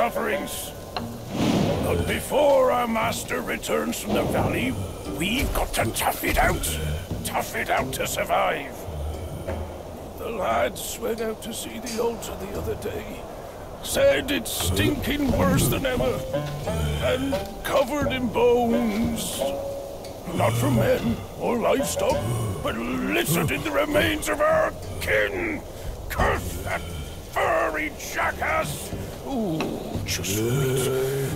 sufferings? But before our master returns from the valley, we've got to tough it out. Tough it out to survive. The lads went out to see the altar the other day. Said it's stinking worse than ever. And covered in bones. Not from men or livestock, but littered in the remains of our kin. Curse that furry jackass! Ooh, just wait.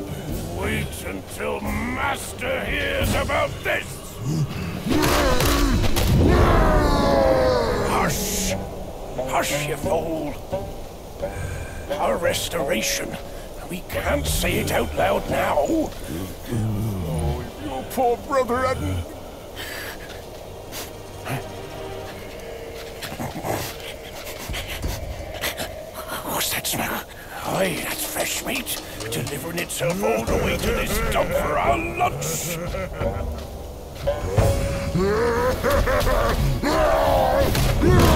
Wait until Master hears about this! Hush! Hush, you fool! Our restoration. We can't say it out loud now. Oh, your poor brother hadn't... What's that smell? Aye, that's fresh meat. Delivering itself all the way to this dump for our lunch. You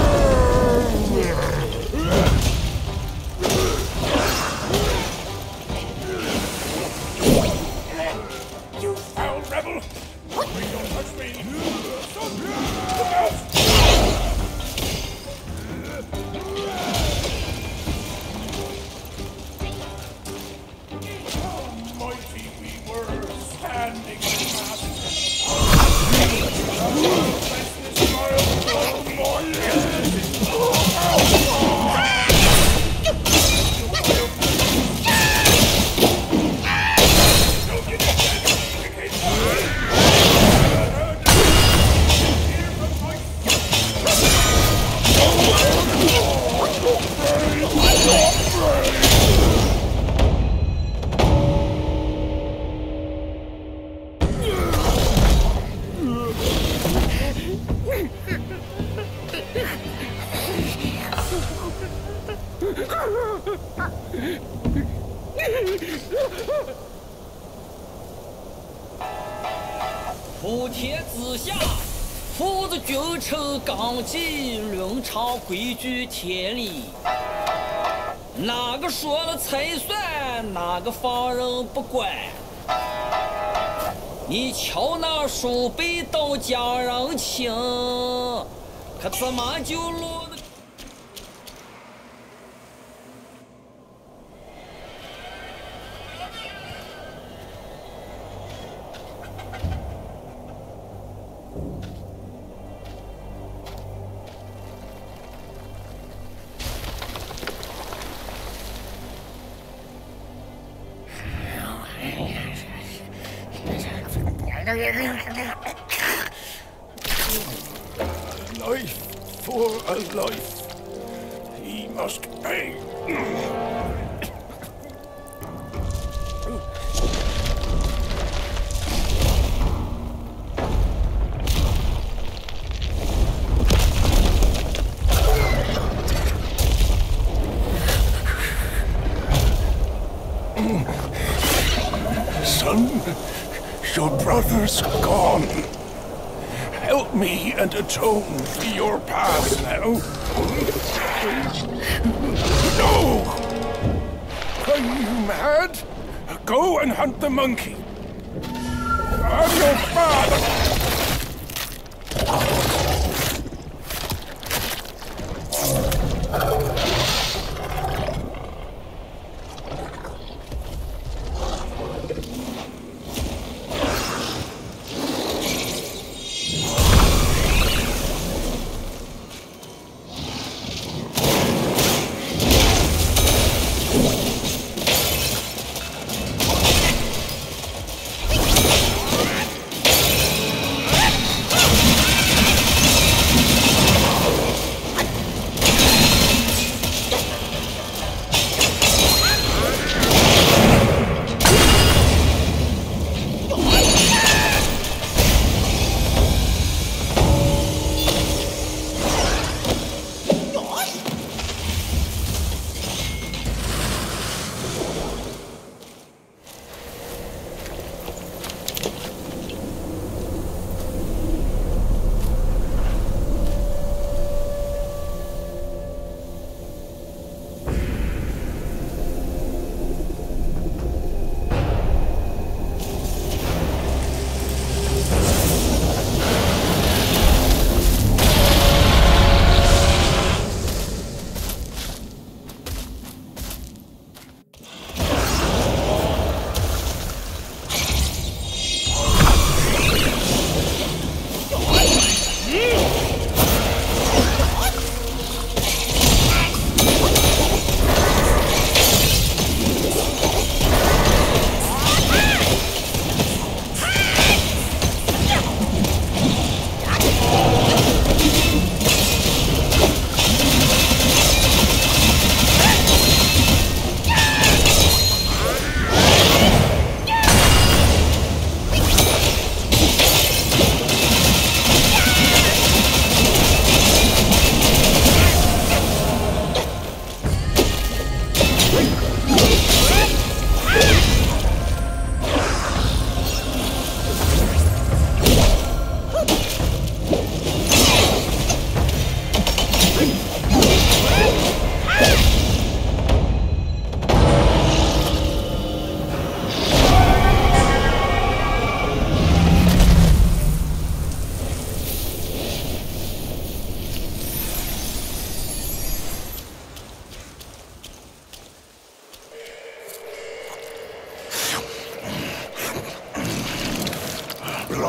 规矩天理。哪个说了才算？哪个放任不管？你瞧那鼠辈当家人情，可怎么就落 Son, your brother's gone. Help me and atone for your past now. No! Are you mad? Go and hunt the monkey. I'm your father!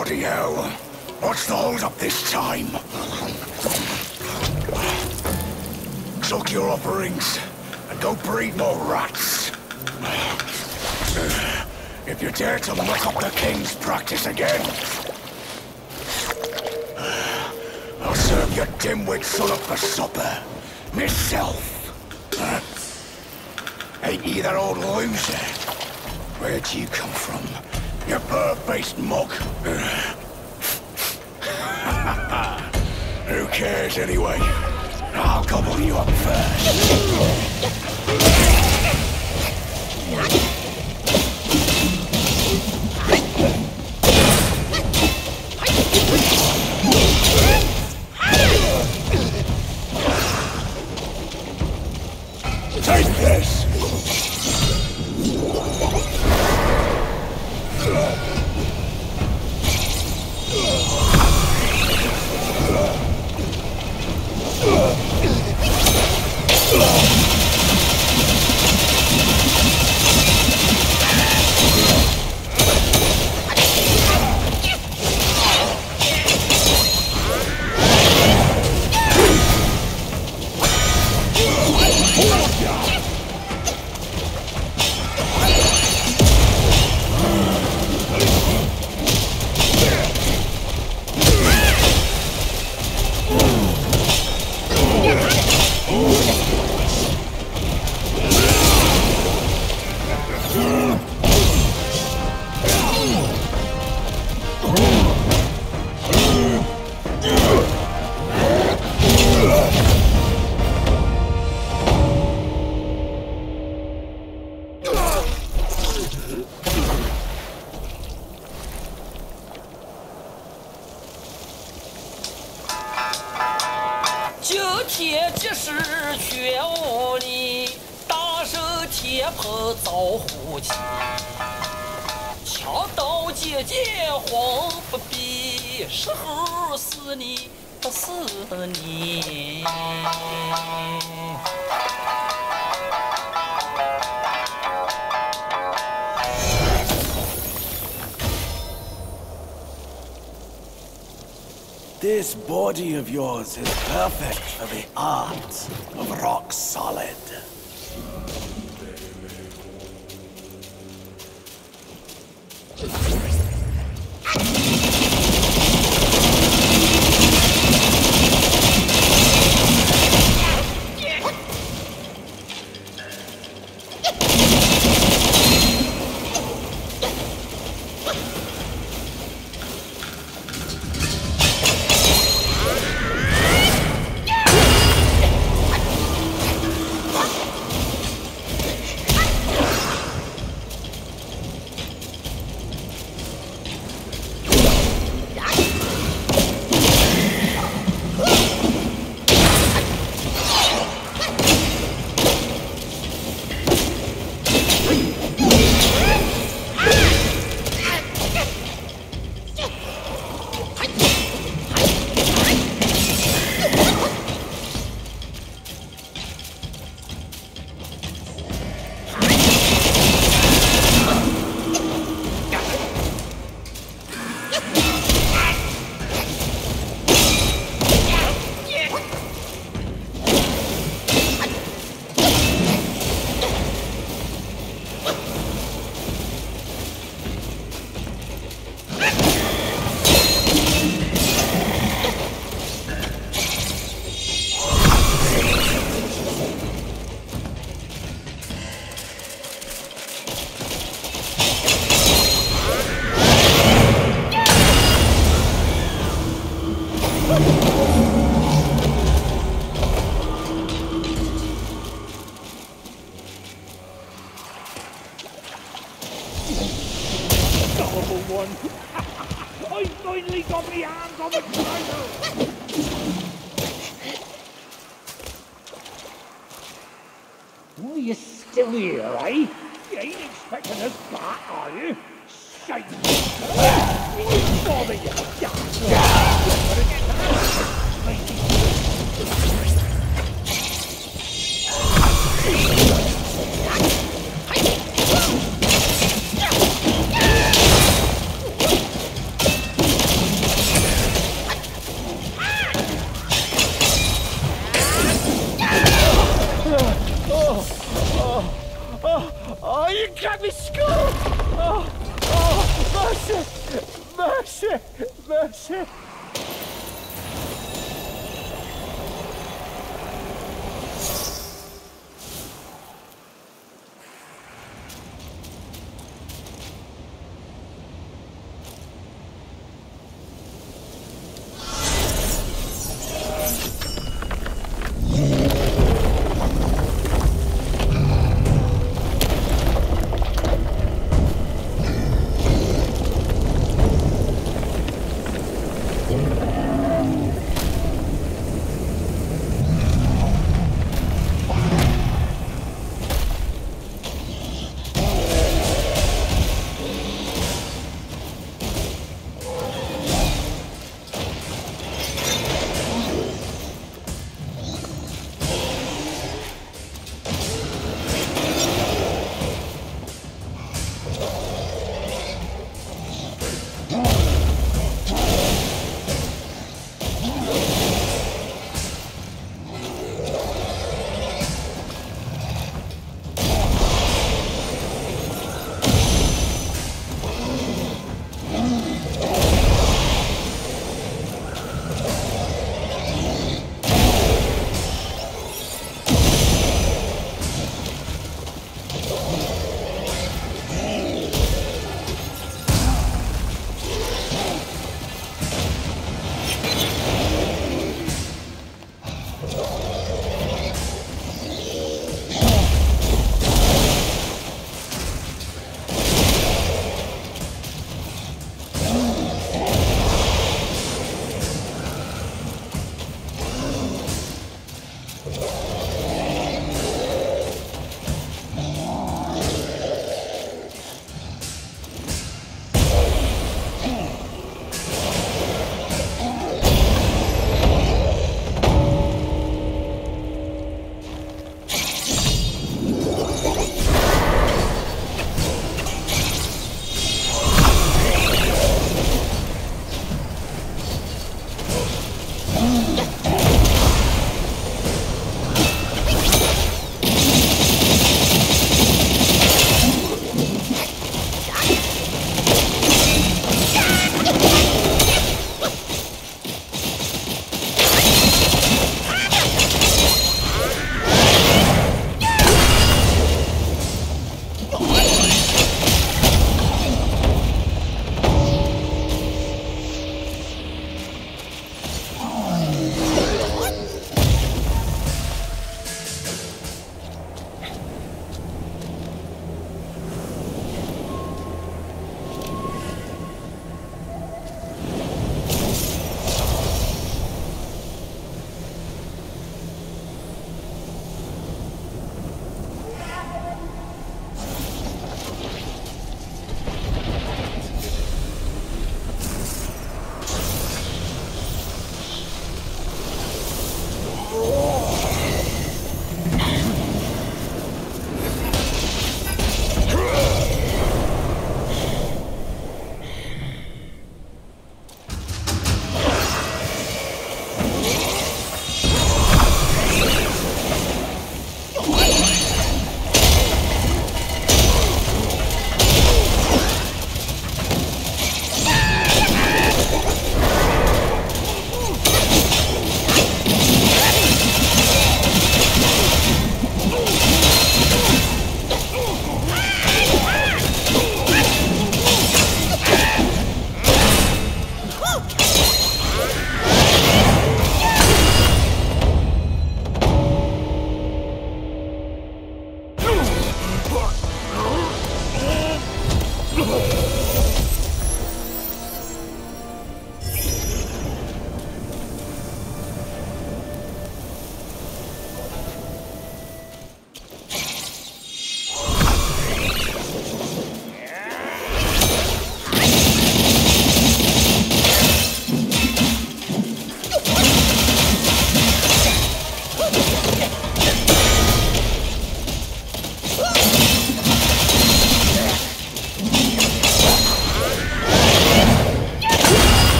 Bloody hell. What's the hold up this time? Suck your offerings and don't breed more rats. If you dare to muck up the king's practice again, I'll serve your dimwit son up for supper. Myself. Ain't you that old loser? Where'd you come from? You bird-faced mug. Who cares anyway? I'll gobble you up first. 天吉时，全屋你打声天蓬招呼去，强盗姐姐慌不避，时候是你不是你。This body of yours is perfect for the art of rock solid.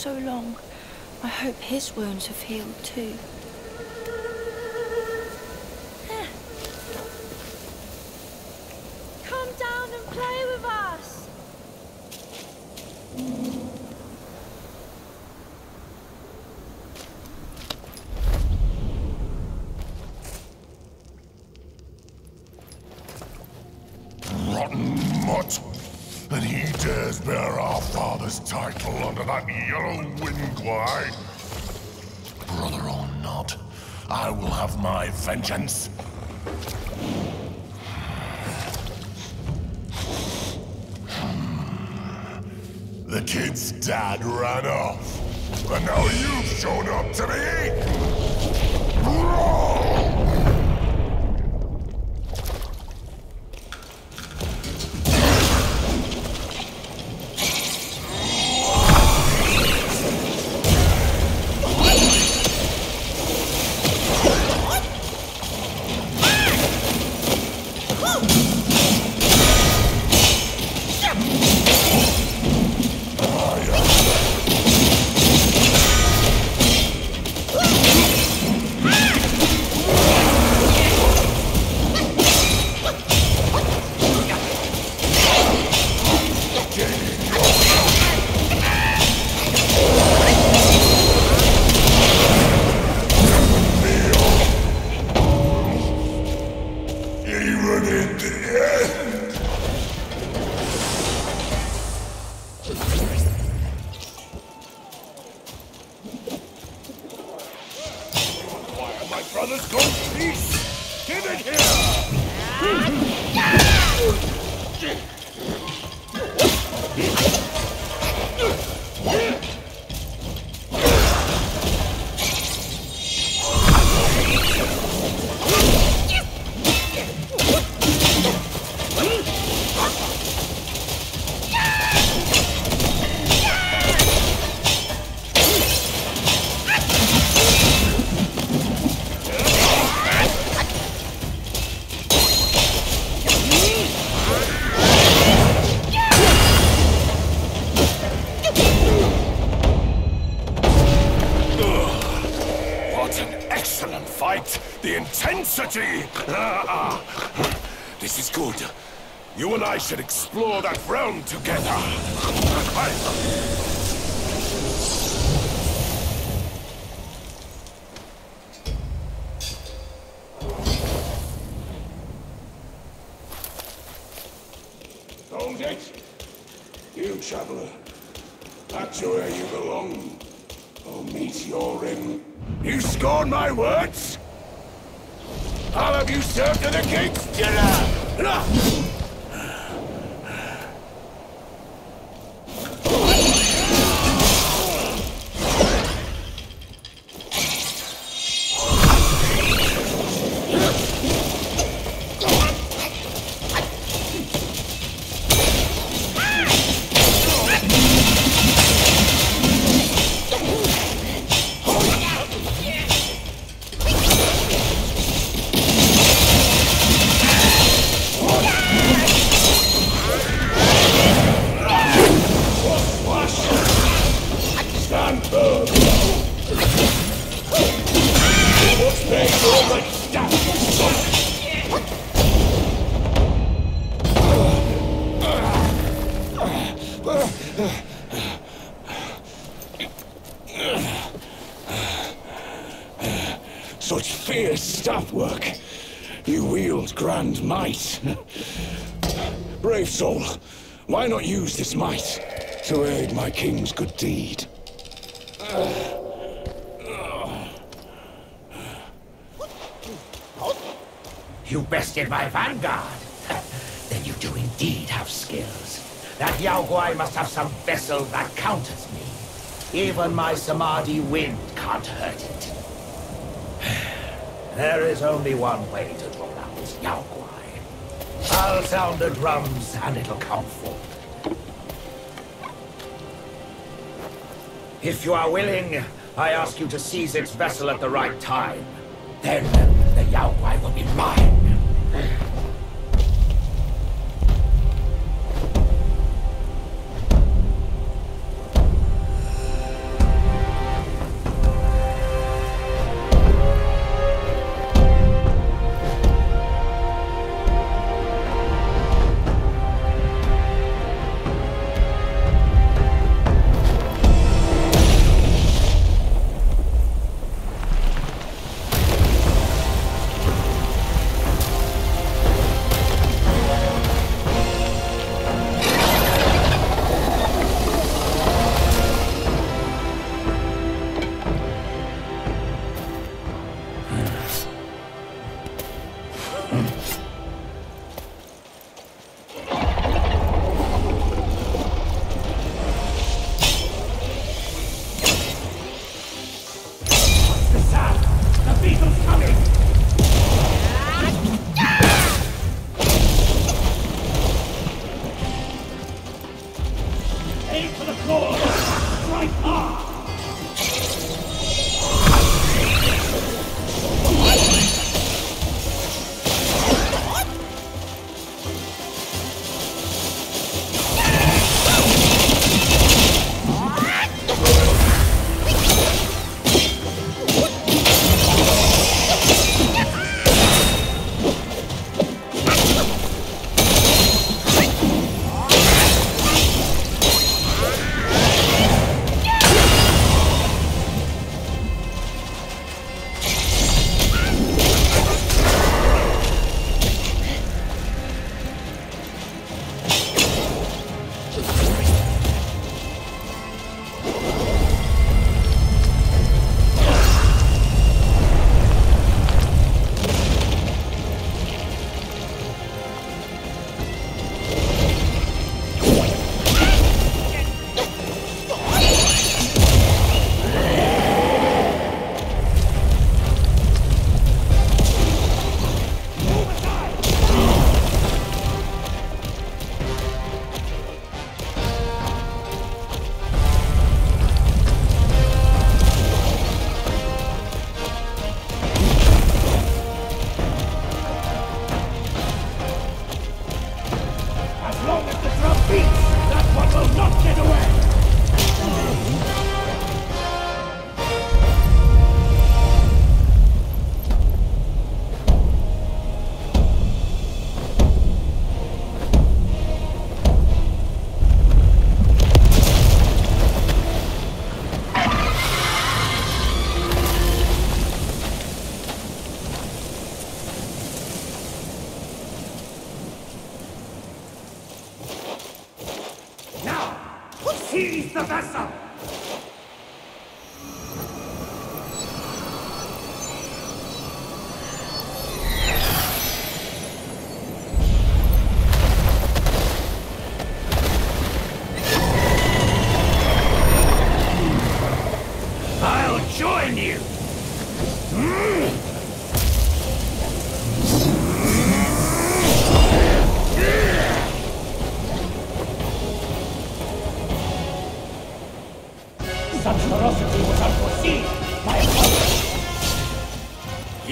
So long. I hope his wounds have healed too. Title under that yellow wind glide. Brother or not, I will have my vengeance. Hmm. The kid's dad ran off. And now you've shown up to me? Even The intensity! This is good. You and I should explore that realm together. Soul, why not use this might to aid my king's good deed? You bested my vanguard. then you do indeed have skills. That Yao Guai must have some vessel that counters me. Even my Samadhi wind can't hurt it. There is only one way to draw out Yao Guai. I'll sound the drums and it'll come forth. If you are willing, I ask you to seize its vessel at the right time. Then the Yao Guai will be mine.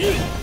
い。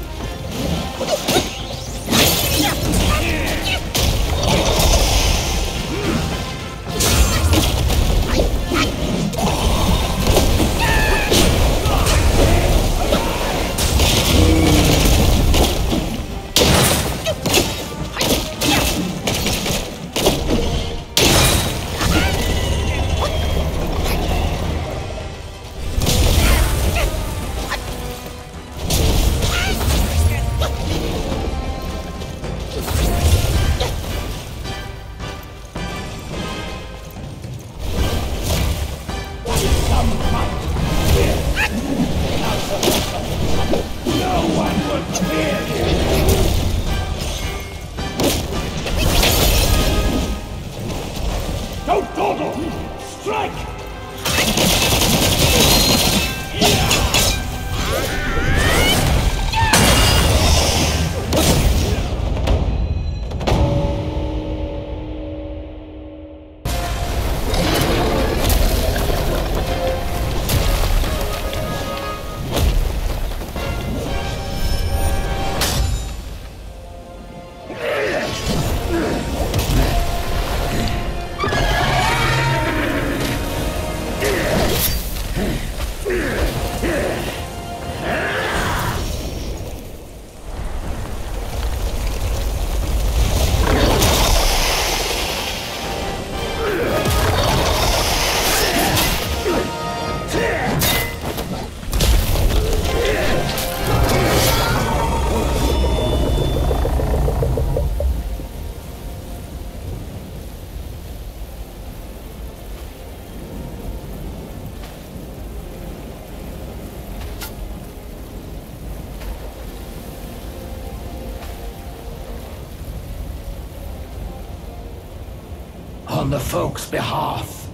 On the folk's behalf.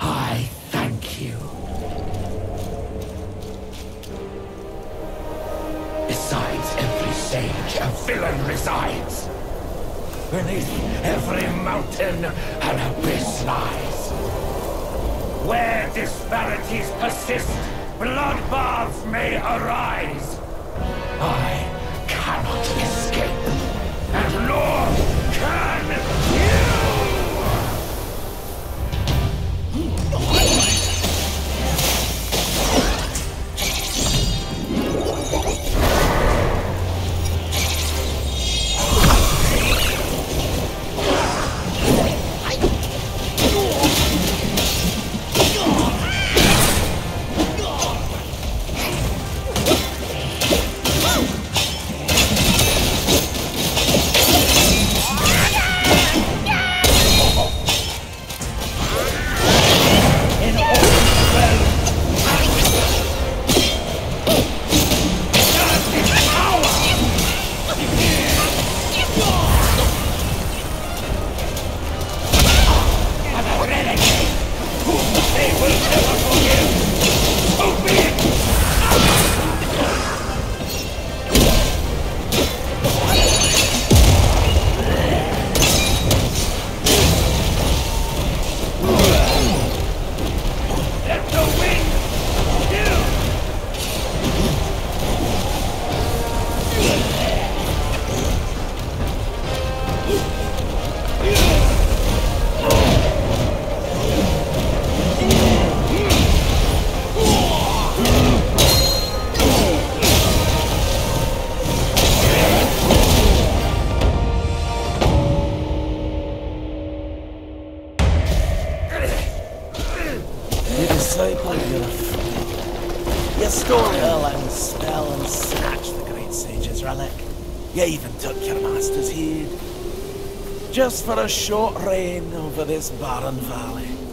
I thank you. Besides every sage, a villain resides. Beneath every mountain, an abyss lies. Where disparities persist, bloodbaths may arise. I cannot escape, and nor You even took your master's head. Just for a short reign over this barren valley.